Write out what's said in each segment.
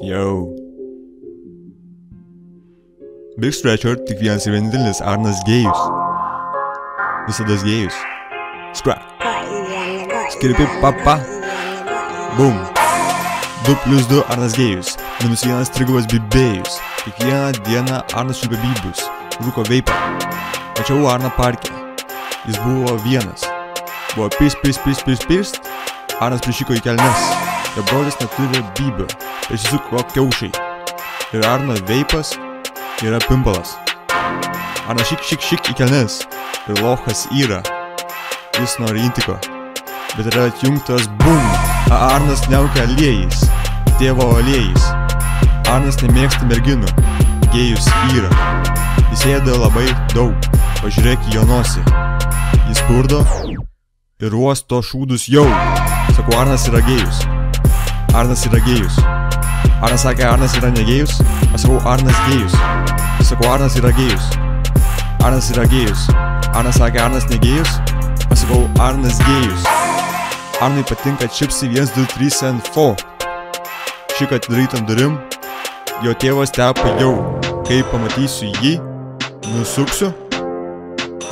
Jau. Big Stretcher tik vienas ir vienintelis Arnas Gėjus. Visada gėjus. Skra. Skirpi papa. Bum. 2 plus 2 Arnas Gėjus. Minus 1 trigubas bibėjus. Kiekvieną dieną Arnas čiupė bybus. Rūko veipą. Mačiau Arną parke. Jis buvo vienas. Buvo pis, pis, pis, pis, pis. Arnas prišyko į kelnes. Jo brolis neturi bybio. Išsisuko kiaušiai. Ir Arno veipas yra pimpalas. Arnas šik, šik, šik į kelnes. Ir lochas yra. Jis nori intiko. Bet yra atjungtas bum. Arnas neukia aliejais. Tėvo aliejais. Arnas nemėgsta merginų. Gėjus yra. Jis ėda labai daug. Pažiūrėk į jo nosį. Jis purdo ir uosto šūdus jau. Sakau, Arnas yra gėjus. Arnas yra gėjus. Arnas sakė, Arnas yra negėjus. Aš sakau, Arnas gėjus. Sakau, Arnas yra gėjus. Arnas yra gėjus. Arnas sakė, Arnas negėjus. Aš sakau, Arnas gėjus. Arnai patinka čipsi 1, 2, 3 and 4. Šį atidarytam durim. Jo tėvas tepa jau. Kai pamatysiu jį, nusuksiu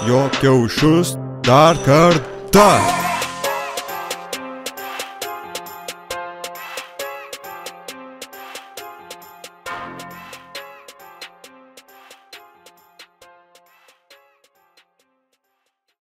jo kiaušus dar kartą.